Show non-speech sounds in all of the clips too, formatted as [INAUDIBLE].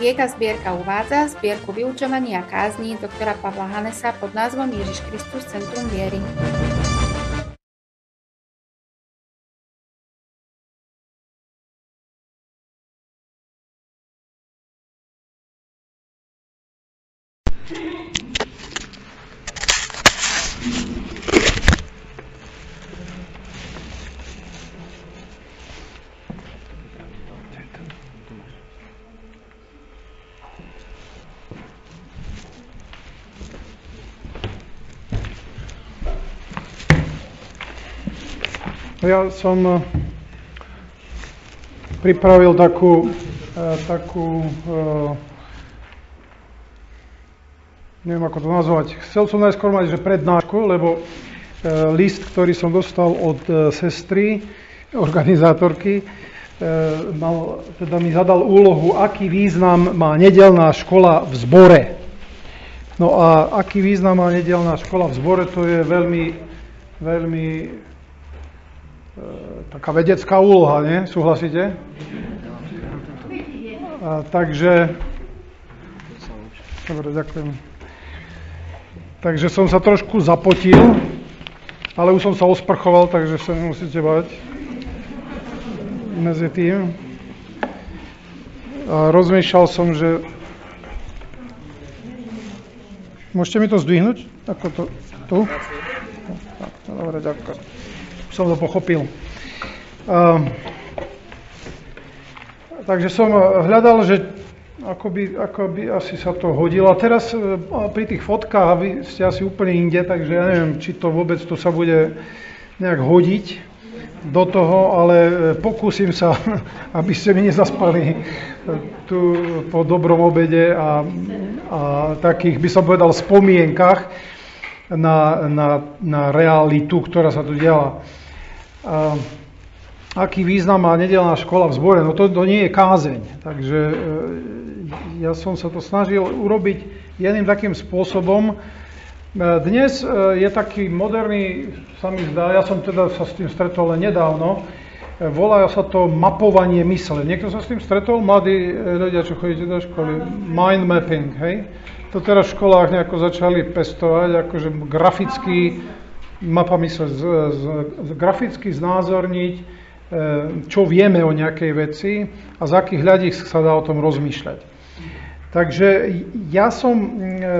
Rieka zbierka uvádza zbierku vyučovania kázní doktora Pavla Hanesa pod názvom Ježiš Kristus Centrum viery. Ja som eh, pripravil takú, eh, takú eh, neviem ako to nazvať. Chcel som najskôr mať, že prednášku, lebo list, ktorý som dostal od sestry, [LAUGHS] organizátorky, mal, teda mi zadal úlohu, aký význam má nedelná škola v zbore. No a aký význam má nedelná škola v zbore, to je veľmi, veľmi taká vedecká úloha, nie? Súhlasíte? A, takže... Dobre, ďakujem. Takže som sa trošku zapotil, ale už som sa osprchoval, takže sa nemusíte bať medzi tým. A rozmýšľal som, že... Môžete mi to zdvihnúť? Ako to? Tu? Dobre, ďakujem som to pochopil. Uh, takže som hľadal, že ako by, ako by asi sa to hodilo. A teraz uh, pri tých fotkách, vy ste asi úplne inde, takže ja neviem, či to vôbec to sa bude nejak hodiť do toho, ale e, pokúsim sa, [LAUGHS] aby ste mi nezaspali tu po dobrom obede a, a takých, by som povedal, spomienkach na, na, na realitu, ktorá sa tu diala aký význam má nedelná škola v zbore. No to, to nie je kázeň, takže e, ja som sa to snažil urobiť jedným takým spôsobom. E, dnes e, je taký moderný, sa mi zdá, ja som teda sa s tým stretol len nedávno, volá sa to mapovanie mysle. Niekto sa s tým stretol? Mladí ľudia, čo chodíte do školy. Mind mapping, hej? To teraz v školách nejako začali pestovať, akože grafický mapa mysle z, z, z, graficky znázorniť, e, čo vieme o nejakej veci a z akých hľadisk sa dá o tom rozmýšľať. Takže ja som e,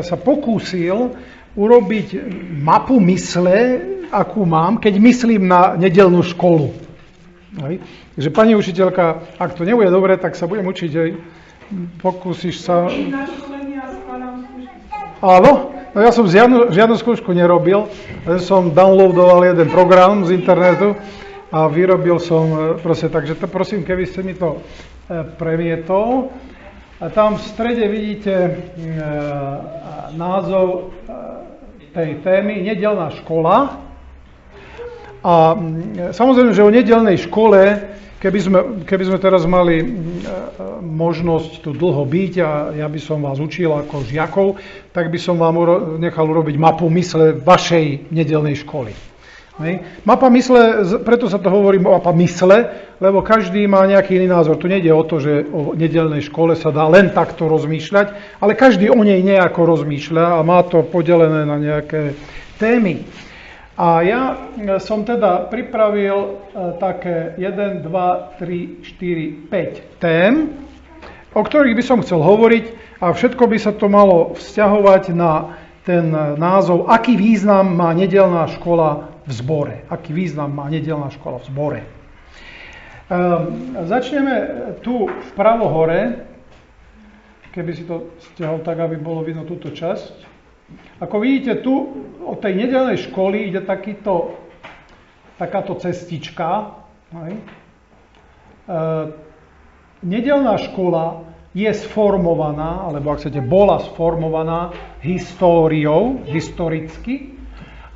sa pokúsil urobiť mapu mysle, akú mám, keď myslím na nedelnú školu. Hej. Takže pani učiteľka, ak to nebude dobre, tak sa budem učiť, hej. pokúsiš sa... Áno? No ja som žiadnu, žiadnu skúšku nerobil, len som downloadoval jeden program z internetu a vyrobil som e, proste, takže to prosím, keby ste mi to e, premietol. A tam v strede vidíte e, názov tej témy Nedelná škola. A samozrejme, že o nedelnej škole Keby sme, keby sme teraz mali e, možnosť tu dlho byť a ja by som vás učil ako žiakov, tak by som vám uro- nechal urobiť mapu mysle vašej nedelnej školy. Hej. Mapa mysle, preto sa to hovorí mapa mysle, lebo každý má nejaký iný názor. Tu nejde o to, že o nedelnej škole sa dá len takto rozmýšľať, ale každý o nej nejako rozmýšľa a má to podelené na nejaké témy. A ja e, som teda pripravil e, také 1, 2, 3, 4, 5 tém, o ktorých by som chcel hovoriť a všetko by sa to malo vzťahovať na ten názov, aký význam má nedelná škola v zbore. Aký význam má nedelná škola v zbore. Um, začneme tu vpravo hore, keby si to stiahol tak, aby bolo vidno túto časť. Ako vidíte, tu od tej nedelnej školy ide takýto, takáto cestička. Hej. E, nedelná škola je sformovaná, alebo ak chcete, bola sformovaná históriou, historicky.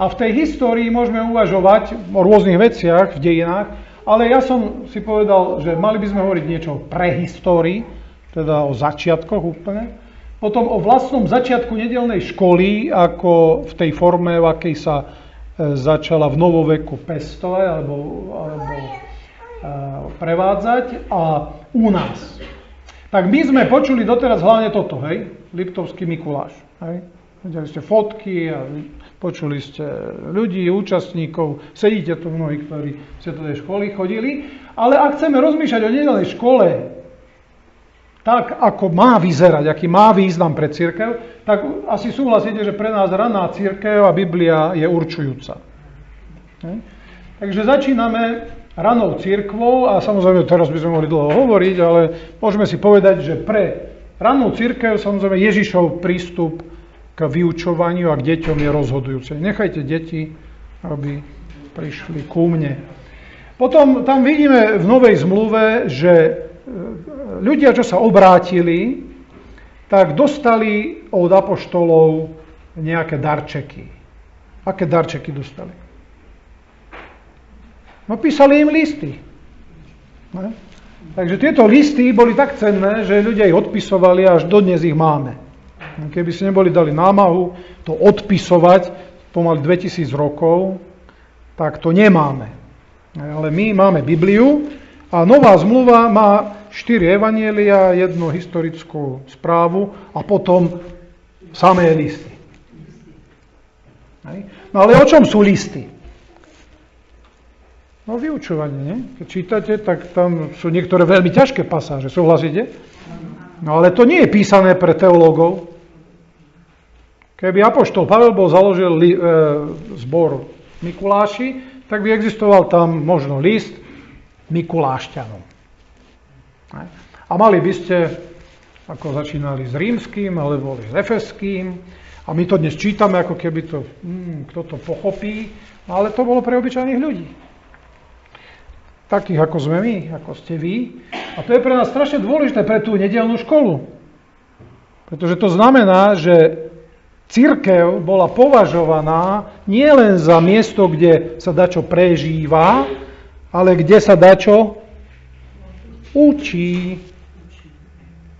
A v tej histórii môžeme uvažovať o rôznych veciach v dejinách, ale ja som si povedal, že mali by sme hovoriť niečo o prehistórii, teda o začiatkoch úplne. Potom o vlastnom začiatku nedelnej školy, ako v tej forme, v akej sa e, začala v novoveku pestovať, alebo, alebo sprevádzať a u nás. Tak my sme počuli doteraz hlavne toto, hej, Liptovský Mikuláš. Hej. Videli ste fotky a počuli ste ľudí, účastníkov, sedíte tu mnohí, ktorí ste do tej školy chodili, ale ak chceme rozmýšľať o nedelnej škole, tak ako má vyzerať, aký má význam pre církev, tak asi súhlasíte, že pre nás raná církev a Biblia je určujúca. Takže začíname ranou církvou a samozrejme teraz by sme mohli dlho hovoriť, ale môžeme si povedať, že pre ranú církev samozrejme Ježišov prístup k vyučovaniu a k deťom je rozhodujúce. Nechajte deti, aby prišli ku mne. Potom tam vidíme v Novej zmluve, že ľudia, čo sa obrátili, tak dostali od apoštolov nejaké darčeky. Aké darčeky dostali? No písali im listy. Ne? Takže tieto listy boli tak cenné, že ľudia ich odpisovali a až dodnes ich máme. Keby si neboli dali námahu to odpisovať pomaly 2000 rokov, tak to nemáme. Ale my máme Bibliu a nová zmluva má štyri evanielia, jednu historickú správu a potom samé listy. No ale o čom sú listy? No vyučovanie, nie? Keď čítate, tak tam sú niektoré veľmi ťažké pasáže, súhlasíte? No ale to nie je písané pre teológov. Keby Apoštol Pavel bol založil li, e, zbor Mikuláši, tak by existoval tam možno list Mikulášťanom. A mali by ste, ako začínali s rímským, alebo s efeským, a my to dnes čítame, ako keby to, hmm, kto to pochopí, no ale to bolo pre obyčajných ľudí. Takých, ako sme my, ako ste vy. A to je pre nás strašne dôležité pre tú nedelnú školu. Pretože to znamená, že církev bola považovaná nielen za miesto, kde sa dačo prežíva, ale kde sa dačo učí,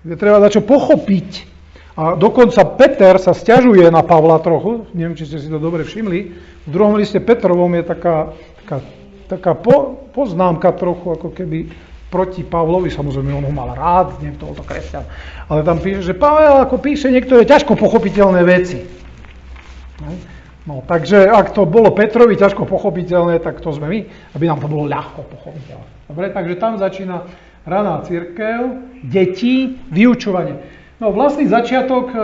kde treba čo pochopiť. A dokonca Peter sa stiažuje na Pavla trochu, neviem, či ste si to dobre všimli, v druhom liste Petrovom je taká, taká, taká po, poznámka trochu ako keby proti Pavlovi, samozrejme on ho mal rád, neviem, to kresťan, ale tam píše, že Pavel ako píše niektoré ťažko pochopiteľné veci. No, takže ak to bolo Petrovi ťažko pochopiteľné, tak to sme my, aby nám to bolo ľahko pochopiteľné. Dobre, takže tam začína raná církev, deti, vyučovanie. No vlastný začiatok e, e,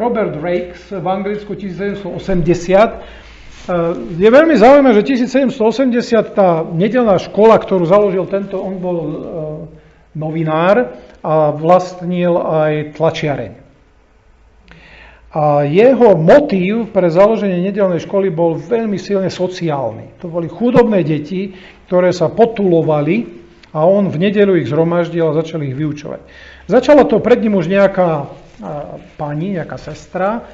Robert Rakes v Anglicku 1780 e, je veľmi zaujímavé, že 1780 tá nedelná škola, ktorú založil tento, on bol novinár a vlastnil aj tlačiareň. A jeho motív pre založenie nedelnej školy bol veľmi silne sociálny. To boli chudobné deti, ktoré sa potulovali a on v nedelu ich zhromaždil a začal ich vyučovať. Začala to pred ním už nejaká pani, nejaká sestra,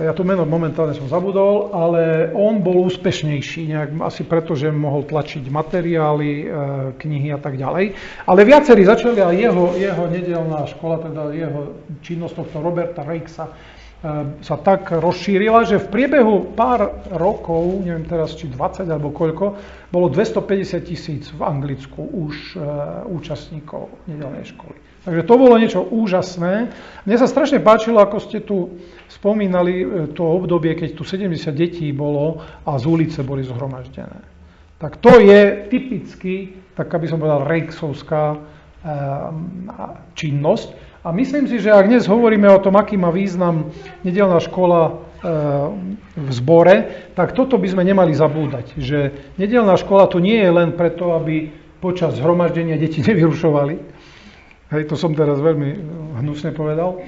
ja to meno momentálne som zabudol, ale on bol úspešnejší, nejak, asi preto, že mohol tlačiť materiály, e, knihy a tak ďalej. Ale viacerí začali a jeho, jeho nedelná škola, teda jeho činnosť tohto Roberta Ehm, sa tak rozšírila, že v priebehu pár rokov, neviem teraz či 20 alebo koľko, bolo 250 tisíc v Anglicku už e, účastníkov nedelnej školy. Takže to bolo niečo úžasné. Mne sa strašne páčilo, ako ste tu spomínali e, to obdobie, keď tu 70 detí bolo a z ulice boli zhromaždené. Tak to je typicky, tak aby som povedal, rejksovská e, činnosť. A myslím si, že ak dnes hovoríme o tom, aký má význam nedelná škola e, v zbore, tak toto by sme nemali zabúdať. Že nedelná škola tu nie je len preto, aby počas zhromaždenia deti [LAUGHS] nevyrušovali. Hej, to som teraz veľmi hnusne povedal.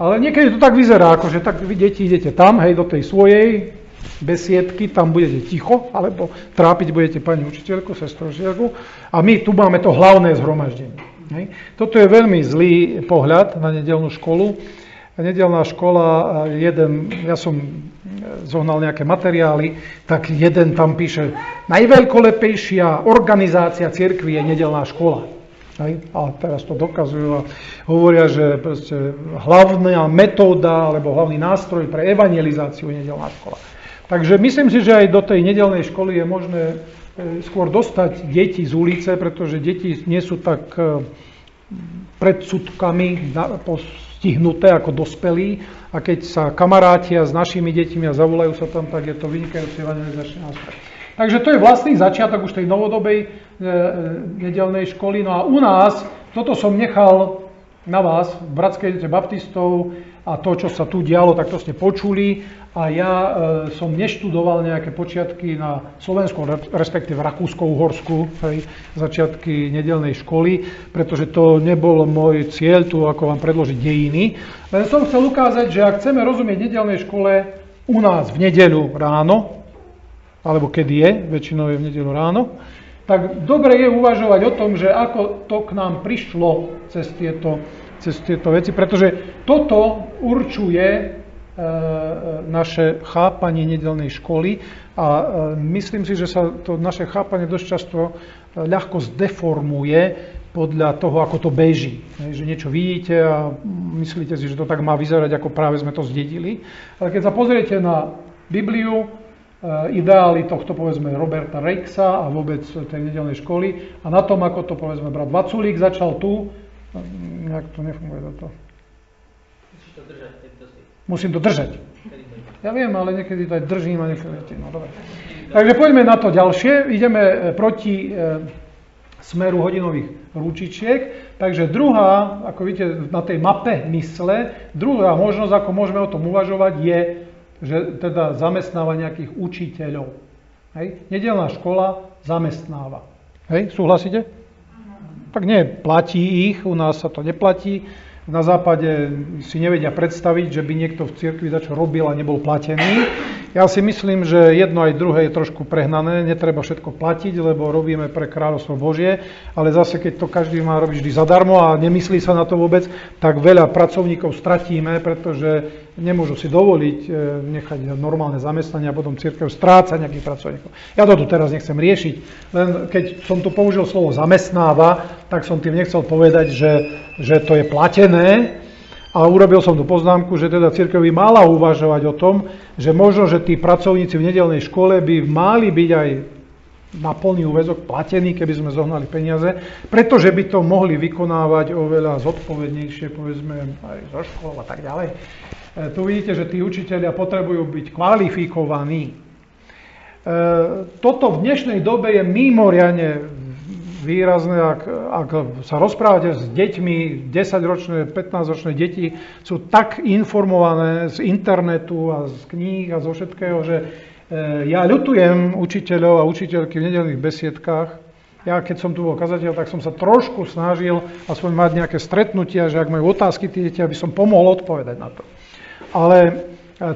Ale niekedy to tak vyzerá, ako že tak vy deti idete tam, hej, do tej svojej besiedky, tam budete ticho, alebo trápiť budete pani učiteľku, sestru učiteľku a my tu máme to hlavné zhromaždenie. Hej. Toto je veľmi zlý pohľad na nedelnú školu. Nedelná škola, jeden, ja som zohnal nejaké materiály, tak jeden tam píše, najveľkolepejšia organizácia cirkvi je nedelná škola. Hej. A teraz to dokazujú a hovoria, že hlavná metóda alebo hlavný nástroj pre evangelizáciu je nedelná škola. Takže myslím si, že aj do tej nedelnej školy je možné skôr dostať deti z ulice, pretože deti nie sú tak e, predsudkami postihnuté ako dospelí a keď sa kamarátia s našimi deťmi a zavolajú sa tam, tak je to vynikajúci evangelizačný nástroj. Takže to je vlastný začiatok už tej novodobej e, e, nedelnej školy. No a u nás, toto som nechal na vás, v Bratskej baptistov, a to, čo sa tu dialo, tak to ste počuli. A ja e, som neštudoval nejaké počiatky na Slovensku, respektíve Rakúsko-Uhorsku, hej, začiatky nedelnej školy, pretože to nebol môj cieľ tu, ako vám predložiť dejiny. Len som chcel ukázať, že ak chceme rozumieť nedelnej škole u nás v nedeľu ráno, alebo kedy je, väčšinou je v nedeľu ráno, tak dobre je uvažovať o tom, že ako to k nám prišlo cez tieto cez tieto veci, pretože toto určuje naše chápanie nedelnej školy a e, myslím si, že sa to naše chápanie dosť často e, ľahko zdeformuje podľa toho, ako to beží. Že niečo vidíte a myslíte si, že to tak má vyzerať, ako práve sme to zdedili. Ale keď sa pozriete na Bibliu, ideály tohto povedzme Roberta Reixa a vôbec tej nedelnej školy a na tom, ako to povedzme brat Vaculík začal tu, nejak to nefunguje toto. Držať. Musím to držať. Ja viem, ale niekedy to aj držím a niekedy... No, dobre. Takže poďme na to ďalšie. Ideme e, proti e, smeru hodinových ručičiek. Takže druhá, ako vidíte na tej mape mysle, druhá možnosť, ako môžeme o tom uvažovať, je, že teda zamestnáva nejakých učiteľov. Hej? Nedelná škola zamestnáva. Hej, súhlasíte? tak nie, platí ich, u nás sa to neplatí. Na západe si nevedia predstaviť, že by niekto v cirkvi za čo robil a nebol platený. Ja si myslím, že jedno aj druhé je trošku prehnané, netreba všetko platiť, lebo robíme pre kráľovstvo Božie, ale zase keď to každý má robiť vždy zadarmo a nemyslí sa na to vôbec, tak veľa pracovníkov stratíme, pretože nemôžu si dovoliť e, nechať normálne zamestnanie a potom církev stráca nejakých pracovníkov. Ja to tu teraz nechcem riešiť, len keď som tu použil slovo zamestnáva, tak som tým nechcel povedať, že, že to je platené, a urobil som tú poznámku, že teda církev by mala uvažovať o tom, že možno, že tí pracovníci v nedelnej škole by mali byť aj na plný úvezok platení, keby sme zohnali peniaze, pretože by to mohli vykonávať oveľa zodpovednejšie, povedzme, aj zo škôl a tak ďalej. E, tu vidíte, že tí učiteľia potrebujú byť kvalifikovaní. E, toto v dnešnej dobe je mimoriadne výrazné, ak, ak sa rozprávate s deťmi, 10-ročné, 15-ročné deti sú tak informované z internetu a z kníh a zo všetkého, že ja ľutujem učiteľov a učiteľky v nedelných besiedkách, ja keď som tu bol kazateľ, tak som sa trošku snažil aspoň mať nejaké stretnutia, že ak majú otázky tie deti, aby som pomohol odpovedať na to ale e,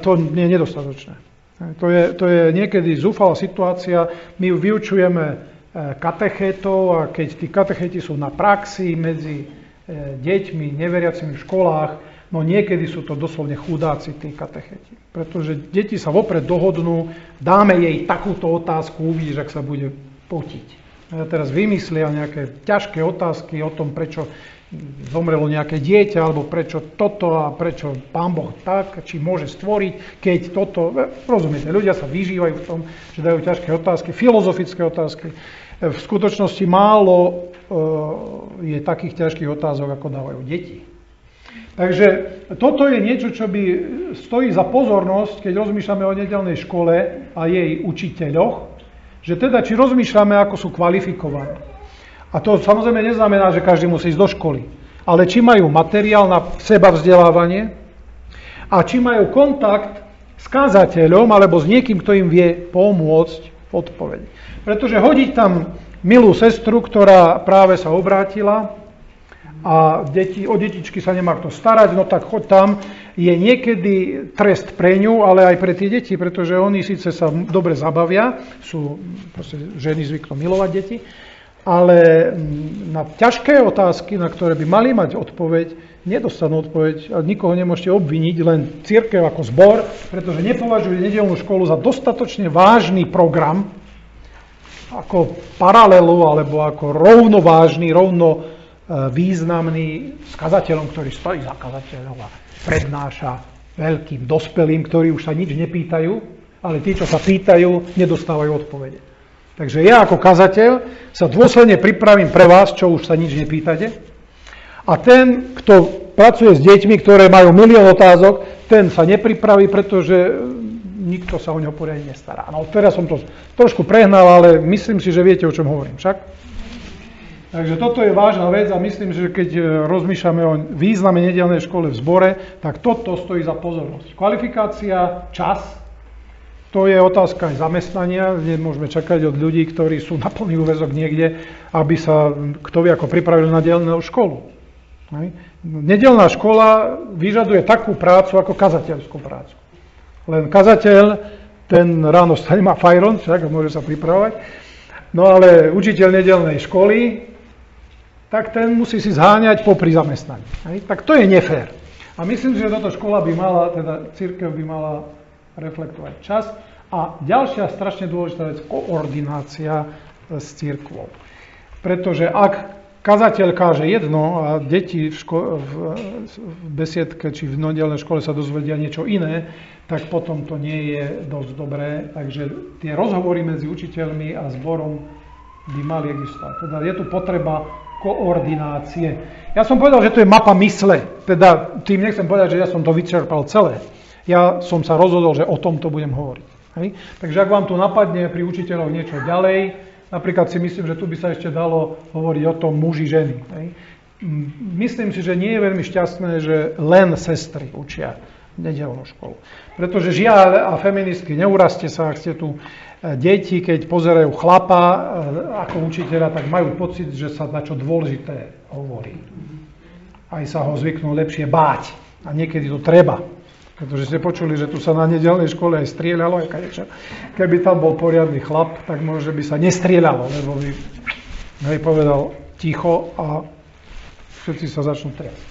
to nie je nedostatočné. E, to je, to je niekedy zúfalá situácia. My ju vyučujeme e, katechétov a keď tí katechéti sú na praxi medzi deťmi, neveriacimi v školách, no niekedy sú to doslovne chudáci tí katechéti. Pretože deti sa vopred dohodnú, dáme jej takúto otázku, uvidíš, ak sa bude potiť. A teraz vymyslia nejaké ťažké otázky o tom, prečo zomrelo nejaké dieťa, alebo prečo toto a prečo pán Boh tak, či môže stvoriť, keď toto, rozumiete, ľudia sa vyžívajú v tom, že dajú ťažké otázky, filozofické otázky. V skutočnosti málo e, je takých ťažkých otázok, ako dávajú deti. Takže toto je niečo, čo by stojí za pozornosť, keď rozmýšľame o nedelnej škole a jej učiteľoch, že teda či rozmýšľame, ako sú kvalifikovaní. A to samozrejme neznamená, že každý musí ísť do školy. Ale či majú materiál na seba vzdelávanie a či majú kontakt s kázateľom alebo s niekým, kto im vie pomôcť v odpovedi. Pretože hodiť tam milú sestru, ktorá práve sa obrátila a deti, o detičky sa nemá kto starať, no tak choď tam, je niekedy trest pre ňu, ale aj pre tie deti, pretože oni síce sa dobre zabavia, sú proste ženy zvyknú milovať deti, ale mm, na ťažké otázky, na ktoré by mali mať odpoveď, nedostanú odpoveď a nikoho nemôžete obviniť, len církev ako zbor, pretože nepovažuje nedelnú školu za dostatočne vážny program, ako paralelu alebo ako rovnovážny, rovno významný s kazateľom, ktorý stojí za kazateľom a prednáša veľkým dospelým, ktorí už sa nič nepýtajú, ale tí, čo sa pýtajú, nedostávajú odpovede. Takže ja ako kazateľ sa dôsledne pripravím pre vás, čo už sa nič nepýtate. A ten, kto pracuje s deťmi, ktoré majú milión otázok, ten sa nepripraví, pretože nikto sa o neho poriadne nestará. No teraz som to trošku prehnal, ale myslím si, že viete, o čom hovorím. Však? Takže toto je vážna vec a myslím, že keď e, rozmýšľame o význame nedelnej škole v zbore, tak toto stojí za pozornosť. Kvalifikácia, čas, to je otázka aj zamestnania. Nemôžeme čakať od ľudí, ktorí sú na plný úvezok niekde, aby sa kto vie ako pripravili na nedelnú školu. Nedelná škola vyžaduje takú prácu ako kazateľskú prácu. Len kazateľ, ten ráno stane, má fajron, však môže sa pripravovať, no ale učiteľ nedelnej školy, tak ten musí si zháňať popri zamestnaní. Tak to je nefér. A myslím, že táto škola by mala, teda církev by mala reflektovať čas. A ďalšia strašne dôležitá vec, koordinácia s církvou. Pretože ak kazateľ káže jedno a deti v, ško- v, v besiedke či v nedelnej škole sa dozvedia niečo iné, tak potom to nie je dosť dobré. Takže tie rozhovory medzi učiteľmi a zborom by mali existovať. Teda je tu potreba koordinácie. Ja som povedal, že to je mapa mysle. Teda tým nechcem povedať, že ja som to vyčerpal celé. Ja som sa rozhodol, že o tomto budem hovoriť. Hej? Takže ak vám tu napadne pri učiteľoch niečo ďalej, napríklad si myslím, že tu by sa ešte dalo hovoriť o tom muži, ženy. Hej? Myslím si, že nie je veľmi šťastné, že len sestry učia nedelnú školu. Pretože žiaľ a feministky, neuraste sa, ak ste tu e, deti, keď pozerajú chlapa e, ako učiteľa, tak majú pocit, že sa na čo dôležité hovorí. Aj sa ho zvyknú lepšie báť. A niekedy to treba. Pretože ste počuli, že tu sa na nedelnej škole aj strieľalo, aj. Keby tam bol poriadny chlap, tak možno by sa nestrieľalo, lebo by hej, povedal ticho a všetci sa začnú triasť.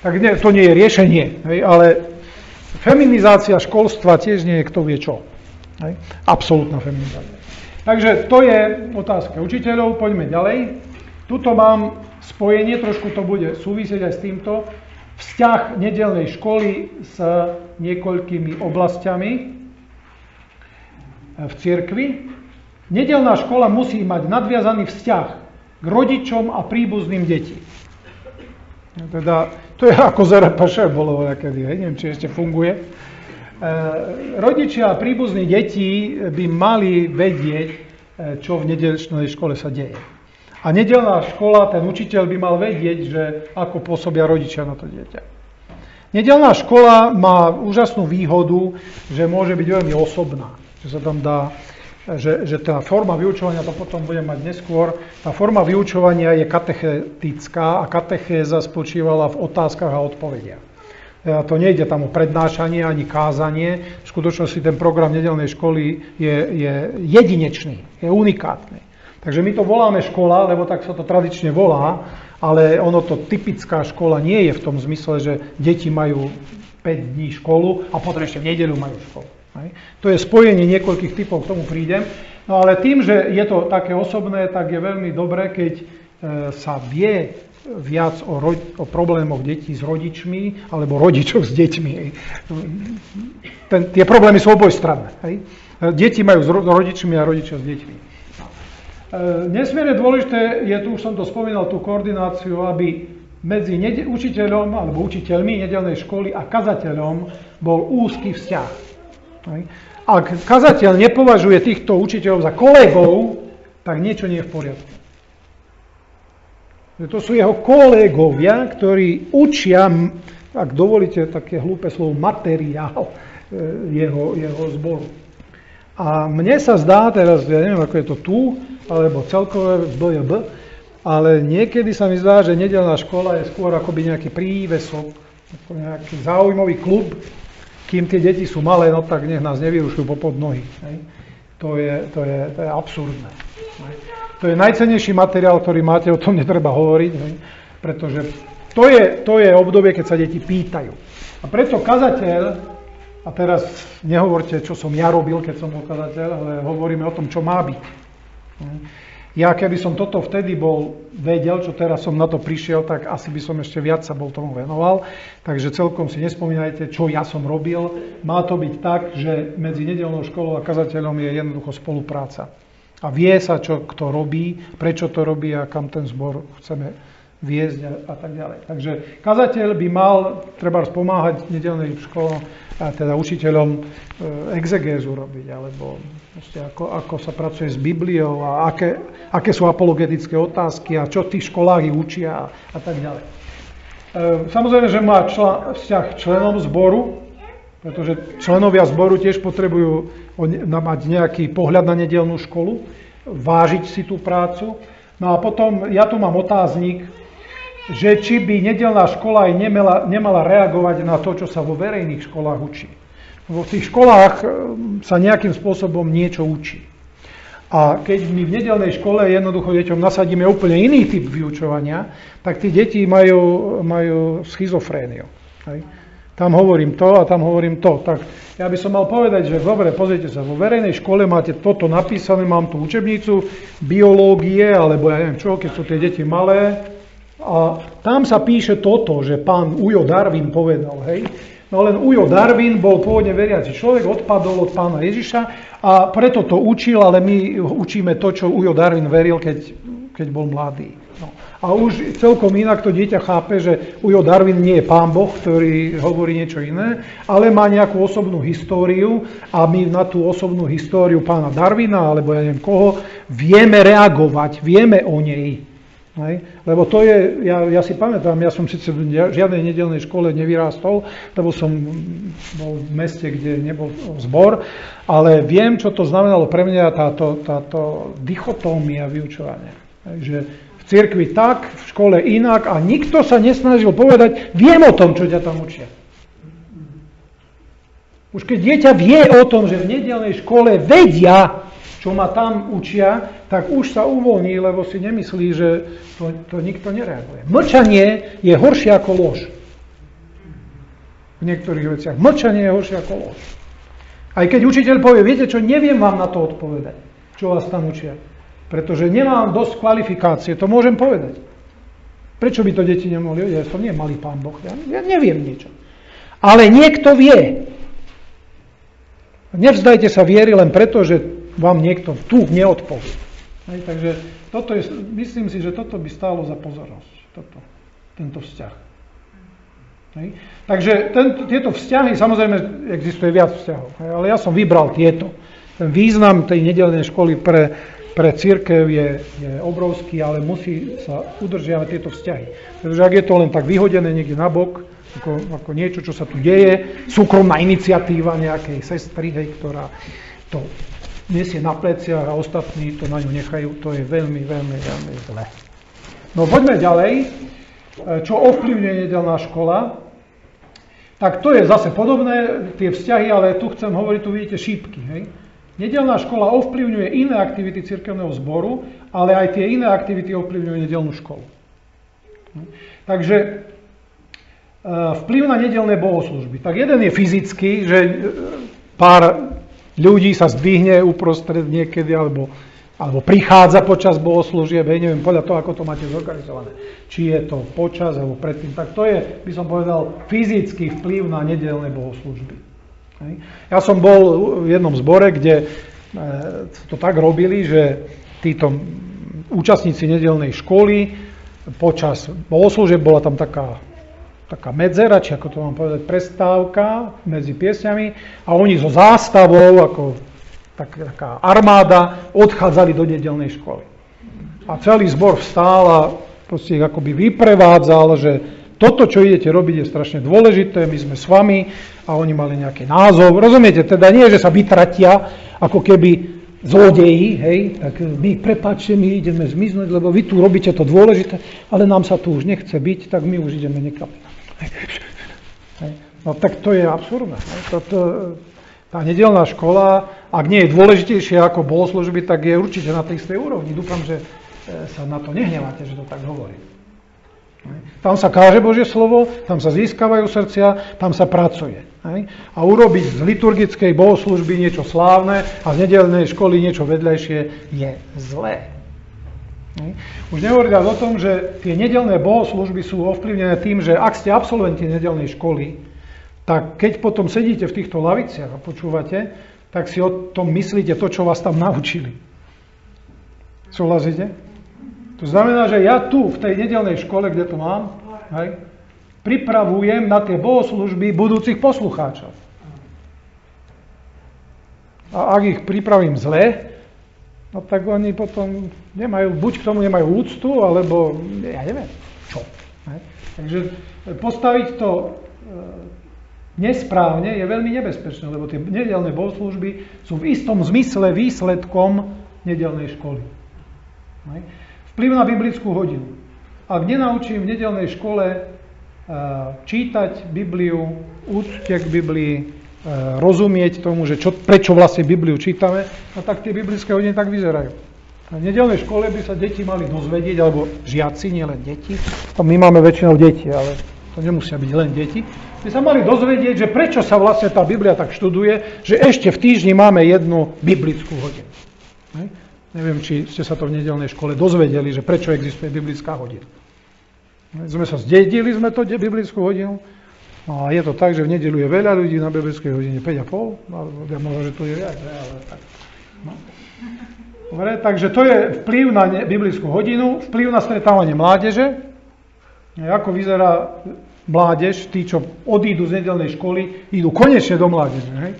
Tak nie, to nie je riešenie, hej, ale feminizácia školstva tiež nie je kto vie čo. Hej. Absolutná feminizácia. Takže to je otázka učiteľov, poďme ďalej. Tuto mám spojenie, trošku to bude súvisieť aj s týmto vzťah nedelnej školy s niekoľkými oblastiami v cirkvi. Nedelná škola musí mať nadviazaný vzťah k rodičom a príbuzným detí. Teda, to je ako ZRPŠ bolo kedy, neviem, či ešte funguje. E, rodičia a príbuzní deti by mali vedieť, e, čo v nedelnej škole sa deje. A nedelná škola, ten učiteľ by mal vedieť, že ako pôsobia rodičia na to dieťa. Nedelná škola má úžasnú výhodu, že môže byť veľmi osobná. Že sa tam dá, že, že tá forma vyučovania, to potom budem mať neskôr, tá forma vyučovania je katechetická a katechéza spočívala v otázkach a odpovediach. Teda to nejde tam o prednášanie ani kázanie. V skutočnosti ten program nedelnej školy je, je jedinečný, je unikátny. Takže my to voláme škola, lebo tak sa to tradične volá, ale ono to typická škola nie je v tom zmysle, že deti majú 5 dní školu a potom ešte v nedeľu majú školu. To je spojenie niekoľkých typov, k tomu prídem. No ale tým, že je to také osobné, tak je veľmi dobré, keď e, sa vie viac o, ro- o problémoch detí s rodičmi alebo rodičov s deťmi. Ten, tie problémy sú obojstranné. Hej. Deti majú s rodičmi a rodičia s deťmi. E, nesmierne dôležité je, tu už som to spomínal, tú koordináciu, aby medzi učiteľom alebo učiteľmi nedelnej školy a kazateľom bol úzky vzťah. Ak kazateľ nepovažuje týchto učiteľov za kolegov, tak niečo nie je v poriadku. To sú jeho kolegovia, ktorí učia, ak dovolíte také hlúpe slovo, materiál e, jeho, jeho zboru. A mne sa zdá teraz, ja neviem, ako je to tu, alebo celkové BJB, ale niekedy sa mi zdá, že nedelná škola je skôr akoby nejaký prívesok, ako nejaký záujmový klub, kým tie deti sú malé, no tak nech nás nevyrušujú popod nohy. Hej. To, je, to, je, to je absurdné. Hej. To je najcenejší materiál, ktorý máte, o tom netreba hovoriť, hej, pretože to je, to je obdobie, keď sa deti pýtajú. A preto kazateľ, a teraz nehovorte, čo som ja robil, keď som bol kazateľ, ale hovoríme o tom, čo má byť. Ja keby som toto vtedy bol vedel, čo teraz som na to prišiel, tak asi by som ešte viac sa bol tomu venoval. Takže celkom si nespomínajte, čo ja som robil. Má to byť tak, že medzi nedelnou školou a kazateľom je jednoducho spolupráca. A vie sa, čo kto robí, prečo to robí a kam ten zbor chceme viesť a, a tak ďalej. Takže kazateľ by mal treba pomáhať nedelnej škole, a teda učiteľom e, exegézu robiť, alebo ako, ako sa pracuje s Bibliou a aké, aké sú apologetické otázky a čo tí školári učia a, a tak ďalej. E, samozrejme, že má čla, vzťah členom zboru, pretože členovia zboru tiež potrebujú mať nejaký pohľad na nedelnú školu, vážiť si tú prácu. No a potom ja tu mám otáznik, že či by nedelná škola aj nemala, nemala reagovať na to, čo sa vo verejných školách učí. Vo tých školách e, sa nejakým spôsobom niečo učí. A keď my v nedelnej škole jednoducho deťom nasadíme úplne iný typ vyučovania, tak tí deti majú, majú schizofréniu. Hej. Tam hovorím to a tam hovorím to. Tak ja by som mal povedať, že dobre, pozrite sa, vo verejnej škole máte toto napísané, mám tu učebnicu biológie, alebo ja neviem čo, keď sú tie deti malé, a tam sa píše toto, že pán Ujo Darwin povedal, hej. No len Ujo Darwin bol pôvodne veriaci človek, odpadol od pána Ježiša a preto to učil, ale my učíme to, čo Ujo Darwin veril, keď, keď bol mladý. No. A už celkom inak to dieťa chápe, že Ujo Darwin nie je pán Boh, ktorý hovorí niečo iné, ale má nejakú osobnú históriu a my na tú osobnú históriu pána Darwina, alebo ja neviem koho, vieme reagovať, vieme o nej. Hej? Lebo to je, ja, ja si pamätám, ja som síce v žiadnej nedelnej škole nevyrástol, lebo som bol v meste, kde nebol zbor, ale viem, čo to znamenalo pre mňa táto, táto dichotómia vyučovania. Hej? V cirkvi tak, v škole inak a nikto sa nesnažil povedať, viem o tom, čo ťa tam učia. Už keď dieťa vie o tom, že v nedelnej škole vedia, čo ma tam učia, tak už sa uvoľní, lebo si nemyslí, že to, to nikto nereaguje. Mlčanie je horšie ako lož. V niektorých veciach. Mlčanie je horšie ako lož. Aj keď učiteľ povie, viete čo, neviem vám na to odpovedať, čo vás tam učia. Pretože nemám dosť kvalifikácie, to môžem povedať. Prečo by to deti nemohli? Ja som nie malý pán Boh, ja, ja neviem niečo. Ale niekto vie. Nevzdajte sa viery len preto, že vám niekto tu neodpovie. Hej, takže toto je, myslím si, že toto by stálo za pozornosť, toto, tento vzťah. Hej. Takže ten, tieto vzťahy, samozrejme existuje viac vzťahov, hej, ale ja som vybral tieto. Ten význam tej nedelnej školy pre, pre církev je, je obrovský, ale musí sa udržiavať tieto vzťahy. Takže ak je to len tak vyhodené niekde na bok, ako, ako niečo, čo sa tu deje, súkromná iniciatíva nejakej sestry, hej, ktorá to nesie na pleciach a ostatní to na ňu nechajú, to je veľmi, veľmi, veľmi zle. No poďme ďalej. E, čo ovplyvňuje nedelná škola? Tak to je zase podobné, tie vzťahy, ale tu chcem hovoriť, tu vidíte šípky. Hej? Nedelná škola ovplyvňuje iné aktivity cirkevného zboru, ale aj tie iné aktivity ovplyvňujú nedelnú školu. Takže e, vplyv na nedelné bohoslužby. Tak jeden je fyzický, že pár ľudí sa zdvihne uprostred niekedy, alebo, alebo prichádza počas bohoslúžieb, hej, neviem podľa toho, ako to máte zorganizované. Či je to počas alebo predtým, tak to je, by som povedal, fyzický vplyv na nedelné bohoslúžby. Hej. Ja som bol v jednom zbore, kde e, to tak robili, že títo účastníci nedelnej školy počas bohoslúžieb bola tam taká taká medzera, či ako to mám povedať, prestávka medzi piesňami a oni so zástavou, ako tak, taká armáda, odchádzali do nedelnej školy. A celý zbor vstál a proste ich akoby vyprevádzal, že toto, čo idete robiť, je strašne dôležité, my sme s vami a oni mali nejaký názov. Rozumiete, teda nie, že sa vytratia, ako keby zlodeji, hej, tak my, prepáčte, my ideme zmiznúť, lebo vy tu robíte to dôležité, ale nám sa tu už nechce byť, tak my už ideme niekam. No tak to je absurdné. Toto, tá nedelná škola, ak nie je dôležitejšia ako bohoslužby, tak je určite na tej istej úrovni. Dúfam, že e, sa na to nehneváte, že to tak hovorím. Tam sa káže Božie slovo, tam sa získavajú srdcia, tam sa pracuje. A urobiť z liturgickej bohoslužby niečo slávne a z nedelnej školy niečo vedľajšie je zlé. Už nehovoriac o tom, že tie nedelné bohoslužby sú ovplyvnené tým, že ak ste absolventi nedelnej školy, tak keď potom sedíte v týchto laviciach a počúvate, tak si o tom myslíte to, čo vás tam naučili. Súhlasíte? To znamená, že ja tu, v tej nedelnej škole, kde to mám, hej, pripravujem na tie bohoslužby budúcich poslucháčov. A ak ich pripravím zle, no tak oni potom nemajú, buď k tomu nemajú úctu, alebo ja neviem, čo. Hej. Takže postaviť to e, nesprávne je veľmi nebezpečné, lebo tie nedelné bohoslužby sú v istom zmysle výsledkom nedelnej školy. Hej. Vplyv na biblickú hodinu. Ak nenaučím v nedelnej škole e, čítať Bibliu, úcte k Biblii, rozumieť tomu, že čo, prečo vlastne Bibliu čítame, no tak tie biblické hodiny tak vyzerajú. Na nedelnej škole by sa deti mali dozvedieť, alebo žiaci, nielen deti, to my máme väčšinou deti, ale to nemusia byť len deti, by sa mali dozvedieť, že prečo sa vlastne tá Biblia tak študuje, že ešte v týždni máme jednu biblickú hodinu. Neviem, či ste sa to v nedelnej škole dozvedeli, že prečo existuje biblická hodina. Sme sa zdedili, sme to biblickú hodinu. No a je to tak, že v nedelu je veľa ľudí na biblickej hodine 5,5, alebo ja možno, že to je viac, ale tak. No. Dobre, takže to je vplyv na ne, biblickú hodinu, vplyv na stretávanie mládeže. Ako vyzerá mládež, tí, čo odídu z nedelnej školy, idú konečne do mládeže. Hej?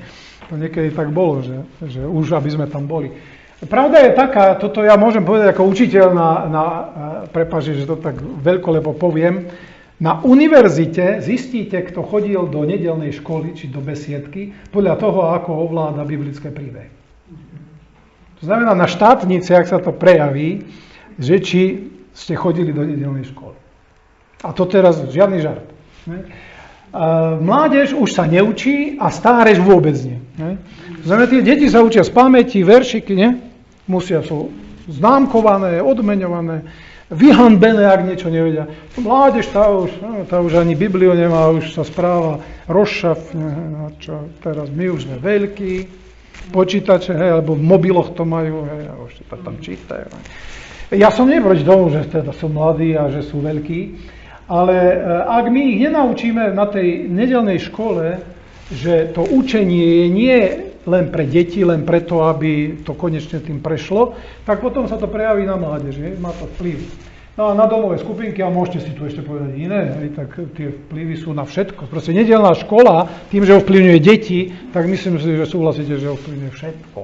To niekedy tak bolo, že, že už aby sme tam boli. Pravda je taká, toto ja môžem povedať ako učiteľ na, na prepáči, že to tak veľkolepo poviem, na univerzite zistíte, kto chodil do nedelnej školy či do besiedky podľa toho, ako ovláda biblické príbehy. To znamená, na štátnici, ak sa to prejaví, že či ste chodili do nedelnej školy. A to teraz žiadny žart. Mládež už sa neučí a stárež vôbec nie. Ne? Znamená, tie deti sa učia z pamäti, veršiky, ne? musia sú známkované, odmeňované, vyhanbené, ak niečo nevedia. Mládež, tá už, no, tá už ani Bibliu nemá, už sa správa rozšafne, no čo teraz, my už sme veľkí, počítače, hej, alebo v mobiloch to majú, hej, a už to tam čítajú. Ja som neproti tomu, že teda sú mladí a že sú veľkí, ale e, ak my ich nenaučíme na tej nedelnej škole, že to učenie je len pre deti, len preto, aby to konečne tým prešlo, tak potom sa to prejaví na mládeži, má to vplyv. No a na domové skupinky, a môžete si tu ešte povedať iné, hej, tak tie vplyvy sú na všetko. Proste nedelná škola, tým, že ovplyvňuje deti, tak myslím si, že súhlasíte, že ovplyvňuje všetko.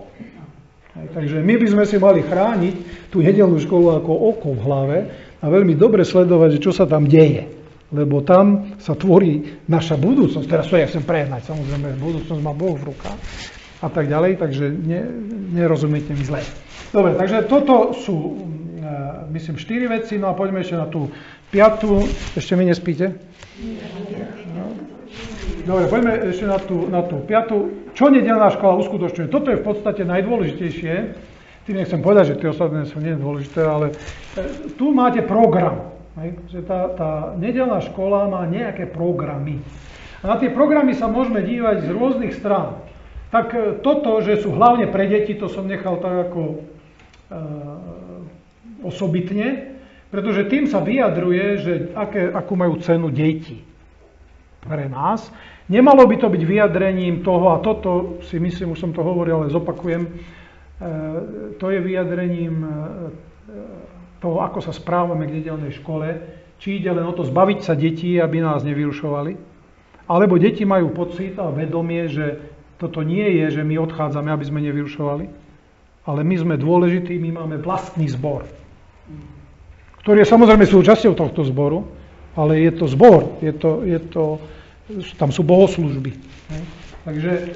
Hej, takže my by sme si mali chrániť tú nedelnú školu ako oko v hlave a veľmi dobre sledovať, čo sa tam deje. Lebo tam sa tvorí naša budúcnosť. Teraz to ja chcem prehnať, samozrejme, budúcnosť má Boh v rukách a tak ďalej, takže ne, nerozumiete mi zle. Dobre, takže toto sú, uh, myslím, štyri veci, no a poďme ešte na tú piatú. Ešte mi nespíte? No. Dobre, poďme ešte na tú, na tú piatú. Čo nedelná škola uskutočňuje? Toto je v podstate najdôležitejšie. Tým nechcem povedať, že tie ostatné sú nedôležité, ale e, tu máte program. Hej? Že tá, tá nedelná škola má nejaké programy. A na tie programy sa môžeme dívať z rôznych strán tak e, toto, že sú hlavne pre deti, to som nechal tak ako e, osobitne, pretože tým sa vyjadruje, že aké, akú majú cenu deti pre nás. Nemalo by to byť vyjadrením toho, a toto si myslím, už som to hovoril, ale zopakujem, e, to je vyjadrením toho, ako sa správame k nedelnej škole, či ide len o to zbaviť sa detí, aby nás nevyrušovali, alebo deti majú pocit a vedomie, že toto nie je, že my odchádzame, aby sme nevyrušovali, ale my sme dôležití, my máme vlastný zbor, ktorý je samozrejme súčasťou tohto zboru, ale je to zbor, je to, je to, tam sú bohoslužby. Takže e,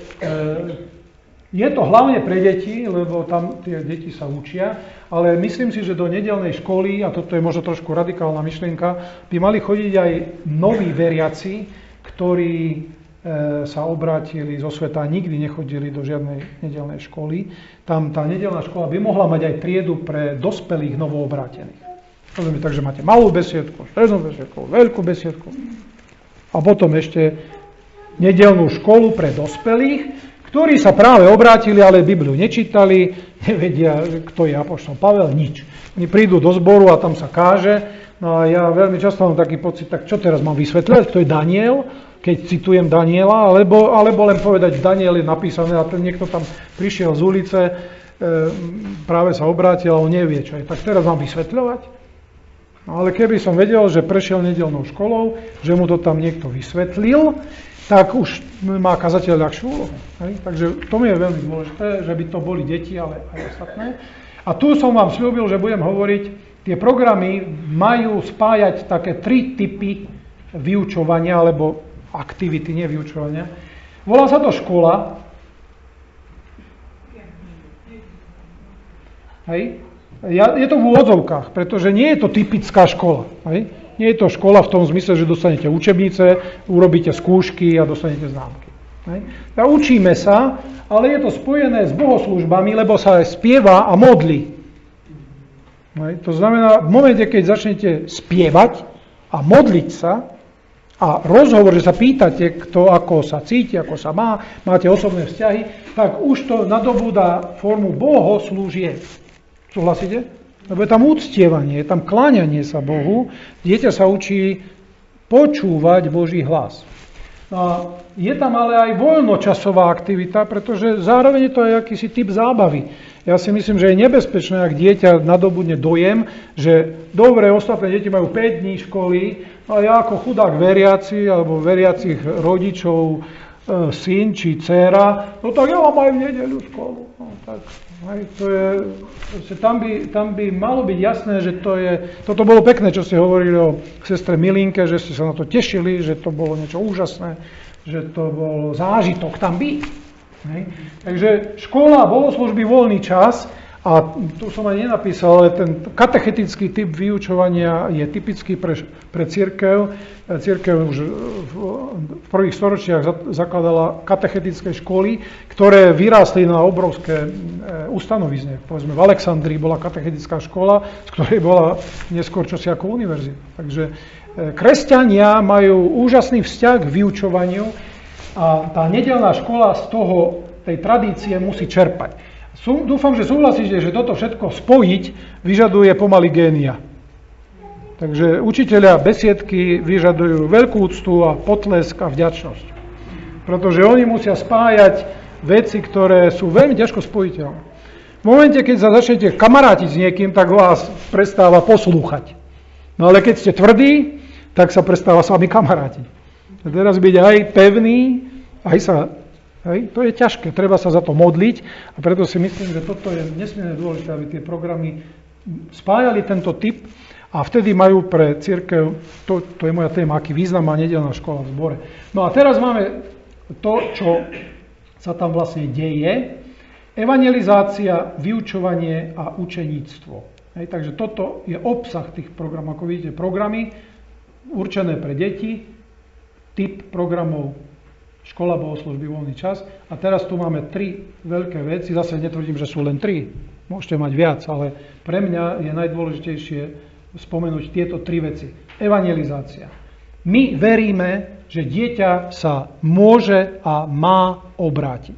je to hlavne pre deti, lebo tam tie deti sa učia, ale myslím si, že do nedelnej školy, a toto je možno trošku radikálna myšlienka, by mali chodiť aj noví veriaci, ktorí sa obrátili zo sveta nikdy nechodili do žiadnej nedelnej školy. Tam tá nedelná škola by mohla mať aj triedu pre dospelých novoobrátených. Rozumiem, takže máte malú besiedku, strednú besiedku, veľkú besiedku a potom ešte nedelnú školu pre dospelých, ktorí sa práve obrátili, ale Bibliu nečítali, [LAUGHS] nevedia, kto je Apoštol Pavel, nič. Oni prídu do zboru a tam sa káže, no a ja veľmi často mám taký pocit, tak čo teraz mám vysvetľovať, kto je Daniel, keď citujem Daniela, alebo, alebo len povedať, v Danieli napísané a ten niekto tam prišiel z ulice, práve sa obrátil a on nevie, čo je. Tak teraz mám vysvetľovať? No ale keby som vedel, že prešiel nedelnou školou, že mu to tam niekto vysvetlil, tak už má kazateľ ľahšiu úlohu. Takže to mi je veľmi dôležité, že by to boli deti, ale aj ostatné. A tu som vám slúbil, že budem hovoriť, tie programy majú spájať také tri typy vyučovania, alebo aktivity, nie vyučovania. Volá sa to škola. Hej. Ja, je to v úvodzovkách, pretože nie je to typická škola. Hej? Nie je to škola v tom zmysle, že dostanete učebnice, urobíte skúšky a dostanete známky. Hej? A učíme sa, ale je to spojené s bohoslužbami, lebo sa spieva a modlí. Hej? To znamená, v momente, keď začnete spievať a modliť sa, a rozhovor, že sa pýtate, kto ako sa cíti, ako sa má, máte osobné vzťahy, tak už to nadobúda formu bohoslúžieb. Súhlasíte? Lebo je tam úctievanie, je tam kláňanie sa Bohu. Dieťa sa učí počúvať Boží hlas. A je tam ale aj voľnočasová aktivita, pretože zároveň je to akýsi typ zábavy. Ja si myslím, že je nebezpečné, ak dieťa nadobudne dojem, že dobre, ostatné deti majú 5 dní školy, a ja ako chudák veriaci alebo veriacich rodičov, e, syn či dcéra, no tak ja mám aj v nedeľu školu. No, tak Hej, to je, tam, by, tam by malo byť jasné, že to je, toto bolo pekné, čo ste hovorili o sestre Milinke, že ste sa na to tešili, že to bolo niečo úžasné, že to bol zážitok tam byť. Takže škola, bohoslužby, voľný čas a tu som aj nenapísal, ale ten katechetický typ vyučovania je typický pre, pre církev. Církev už v, v prvých storočiach zakladala katechetické školy, ktoré vyrástli na obrovské e, ustanovizne. Povedzme, v Alexandrii bola katechetická škola, z ktorej bola neskôr čosi ako univerzita. Takže e, kresťania majú úžasný vzťah k vyučovaniu a tá nedelná škola z toho, tej tradície musí čerpať. Dúfam, že súhlasíte, že toto všetko spojiť vyžaduje pomaly génia. Takže učiteľia besiedky vyžadujú veľkú úctu a potlesk a vďačnosť. Pretože oni musia spájať veci, ktoré sú veľmi ťažko spojiteľné. V momente, keď sa začnete kamarátiť s niekým, tak vás prestáva poslúchať. No ale keď ste tvrdí, tak sa prestáva s vami kamarátiť. A teraz byť aj pevný, aj sa Hej? To je ťažké, treba sa za to modliť a preto si myslím, že toto je nesmierne dôležité, aby tie programy spájali tento typ a vtedy majú pre církev, to, to je moja téma, aký význam má nedelná škola v zbore. No a teraz máme to, čo sa tam vlastne deje, evangelizácia, vyučovanie a učeníctvo. Hej, takže toto je obsah tých programov. Ako vidíte, programy určené pre deti, typ programov škola bohoslužby, voľný čas. A teraz tu máme tri veľké veci, zase netvrdím, že sú len tri, môžete mať viac, ale pre mňa je najdôležitejšie spomenúť tieto tri veci. Evangelizácia. My veríme, že dieťa sa môže a má obrátiť.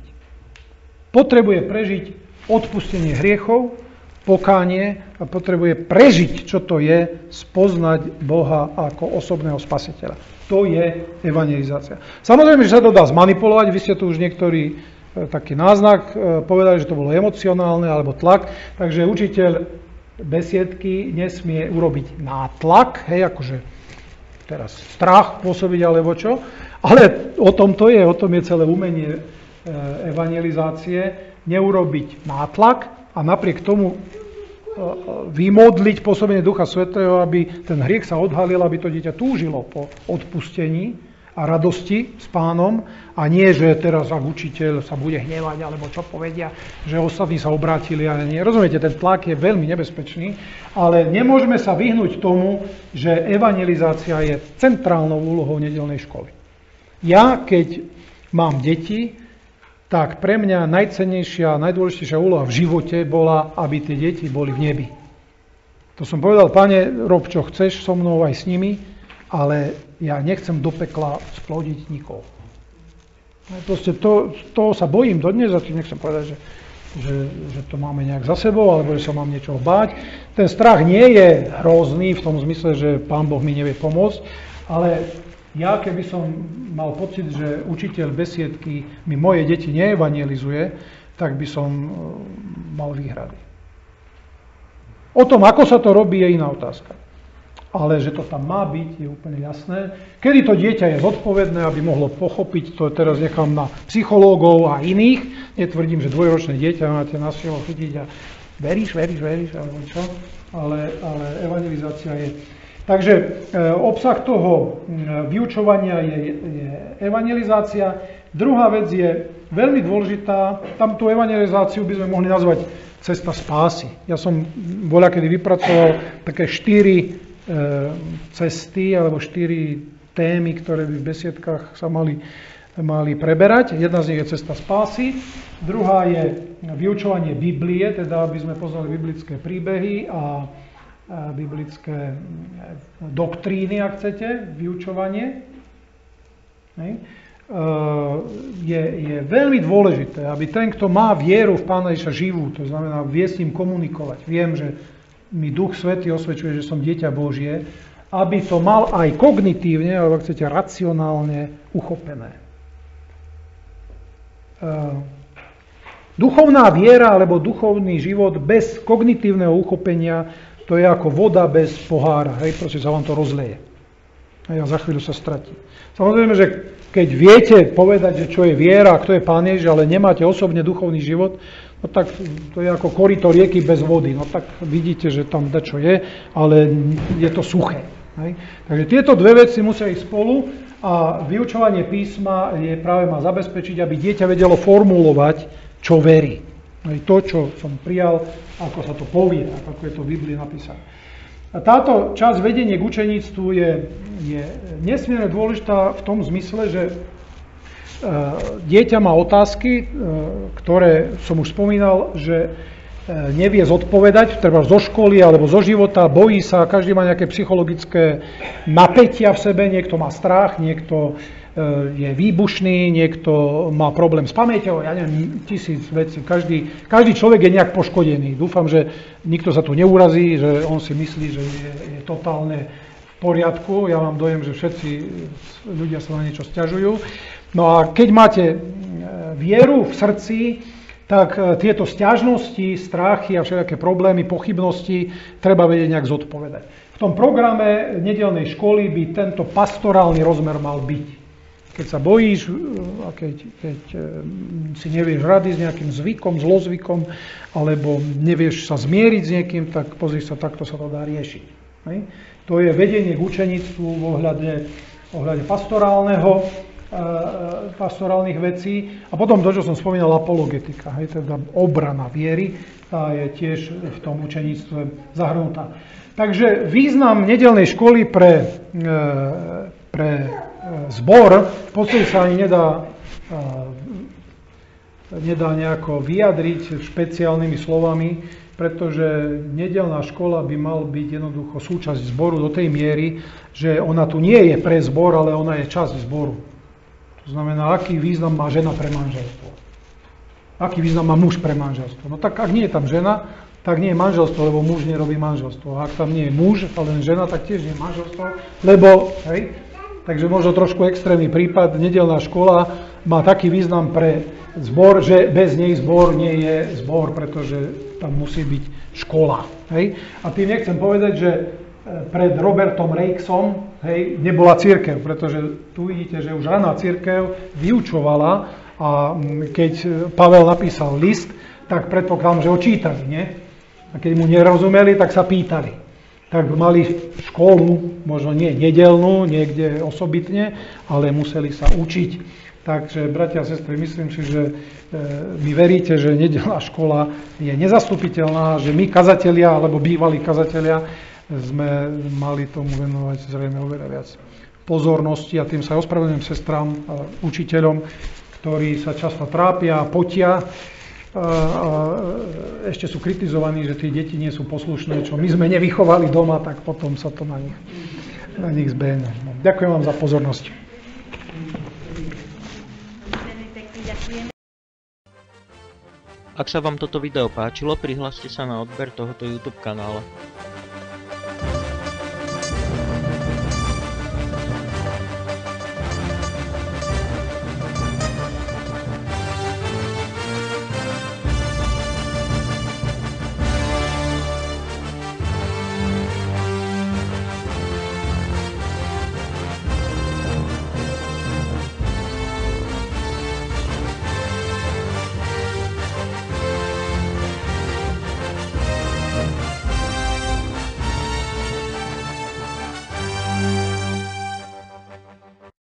Potrebuje prežiť odpustenie hriechov, pokánie a potrebuje prežiť, čo to je, spoznať Boha ako osobného spasiteľa. To je evangelizácia. Samozrejme, že sa to dá zmanipulovať, vy ste tu už niektorí e, taký náznak e, povedali, že to bolo emocionálne alebo tlak, takže učiteľ besiedky nesmie urobiť nátlak, hej, akože teraz strach pôsobiť alebo čo, ale o tom to je, o tom je celé umenie e, evangelizácie, neurobiť nátlak a napriek tomu vymodliť pôsobenie Ducha Svetého, aby ten hriech sa odhalil, aby to dieťa túžilo po odpustení a radosti s pánom a nie, že teraz ak učiteľ sa bude hnevať alebo čo povedia, že ostatní sa obrátili a nie. Rozumiete, ten tlak je veľmi nebezpečný, ale nemôžeme sa vyhnúť tomu, že evangelizácia je centrálnou úlohou nedelnej školy. Ja, keď mám deti, tak pre mňa najcennejšia najdôležitejšia úloha v živote bola, aby tie deti boli v nebi. To som povedal, pane, rob čo chceš so mnou aj s nimi, ale ja nechcem do pekla splodiť nikoho. No, proste to, toho sa bojím dodnes a tým nechcem povedať, že, že, že to máme nejak za sebou, alebo že sa mám niečo báť. Ten strach nie je hrozný v tom zmysle, že Pán Boh mi nevie pomôcť, ale ja keby som mal pocit, že učiteľ besiedky mi moje deti neevangelizuje, tak by som e, mal výhrady. O tom, ako sa to robí, je iná otázka. Ale že to tam má byť, je úplne jasné. Kedy to dieťa je zodpovedné, aby mohlo pochopiť, to teraz nechám na psychológov a iných. Netvrdím, že dvojročné dieťa máte na silu chytiť a veríš, veríš, veríš, alebo čo. Ale, ale evangelizácia je... Takže e, obsah toho vyučovania je, je evangelizácia. Druhá vec je veľmi dôležitá. Tam tú evangelizáciu by sme mohli nazvať cesta spásy. Ja som voľa kedy vypracoval také štyri E, cesty alebo štyri témy, ktoré by v besiedkách sa mali, mali preberať. Jedna z nich je cesta spásy, druhá je vyučovanie Biblie, teda aby sme poznali biblické príbehy a biblické doktríny, ak chcete, vyučovanie. E, je, je veľmi dôležité, aby ten, kto má vieru v Pána Ježiša živú, to znamená vie s ním komunikovať. Viem, že mi Duch Svetý osvedčuje, že som dieťa Božie, aby to mal aj kognitívne, alebo ak chcete, racionálne uchopené. Duchovná viera alebo duchovný život bez kognitívneho uchopenia, to je ako voda bez pohára, hej, proste sa vám to rozleje. A za chvíľu sa stratí. Samozrejme, že keď viete povedať, že čo je viera, kto je Pán Ježiš, ale nemáte osobne duchovný život, No tak to je ako korito rieky bez vody. No tak vidíte, že tam čo je, ale je to suché. Hej? Takže tieto dve veci musia ísť spolu a vyučovanie písma je práve má zabezpečiť, aby dieťa vedelo formulovať, čo verí. Hej? To, čo som prijal, ako sa to povie, ako je to v Biblii napísané. A táto časť vedenie k učeníctvu je, je nesmierne dôležitá v tom zmysle, že Eh, dieťa má otázky, eh, ktoré som už spomínal, že eh, nevie zodpovedať, treba zo školy alebo zo života, bojí sa, každý má nejaké psychologické napätia v sebe, niekto má strach, niekto je výbušný, niekto má problém s pamäťou, ja neviem, tisíc vecí. Každý, každý človek je nejak poškodený. Dúfam, že nikto sa tu neurazí, že on si myslí, že je, je totálne v poriadku. Ja mám dojem, že všetci ľudia sa na niečo stiažujú. No a keď máte e, vieru v srdci, tak e, tieto stiažnosti, strachy a všetké problémy, pochybnosti treba vedieť nejak zodpovedať. V tom programe nedelnej školy by tento pastorálny rozmer mal byť. Keď sa bojíš e, a keď, keď si nevieš rady s nejakým zvykom, zlozvykom, alebo nevieš sa zmieriť s niekým, tak pozri sa, takto sa to dá riešiť. Hej? To je vedenie k učenictvu v ohľade, ohľade pastorálneho E, e, pastorálnych vecí. A potom to, čo som spomínal, apologetika, hej, teda obrana viery, tá je tiež v tom učeníctve zahrnutá. Takže význam nedelnej školy pre, e, pre zbor v podstate sa ani nedá, nedá nejako vyjadriť špeciálnymi slovami, pretože nedelná škola by mal byť jednoducho súčasť zboru do tej miery, že ona tu nie je pre zbor, ale ona je časť zboru. To znamená, aký význam má žena pre manželstvo. Aký význam má muž pre manželstvo. No tak ak nie je tam žena, tak nie je manželstvo, lebo muž nerobí manželstvo. A ak tam nie je muž, ale len žena, tak tiež nie je manželstvo, lebo, hej, takže možno trošku extrémny prípad, nedelná škola má taký význam pre zbor, že bez nej zbor nie je zbor, pretože tam musí byť škola. Hej? A tým nechcem povedať, že pred Robertom Rejksom hej, nebola církev, pretože tu vidíte, že už raná církev vyučovala a keď Pavel napísal list, tak predpokladám, že ho čítali, nie? A keď mu nerozumeli, tak sa pýtali. Tak mali školu, možno nie nedelnú, niekde osobitne, ale museli sa učiť. Takže, bratia a sestry, myslím si, že e, vy veríte, že nedelná škola je nezastupiteľná, že my kazatelia, alebo bývalí kazatelia, sme mali tomu venovať zrejme oveľa viac pozornosti a tým sa ospravedlňujem sestram a učiteľom, ktorí sa často trápia a potia ešte sú kritizovaní, že tie deti nie sú poslušné, čo my sme nevychovali doma, tak potom sa to na nich, na nich zbehne. Ďakujem vám za pozornosť. Ak sa vám toto video páčilo, prihláste sa na odber tohoto YouTube kanála.